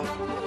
아,